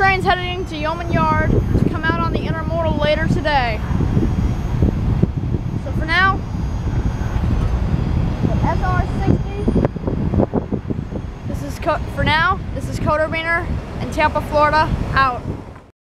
train's heading to Yeoman Yard to come out on the intermodal later today. So for now, SR60. This is Co for now. This is Kotabeaner in Tampa, Florida. Out.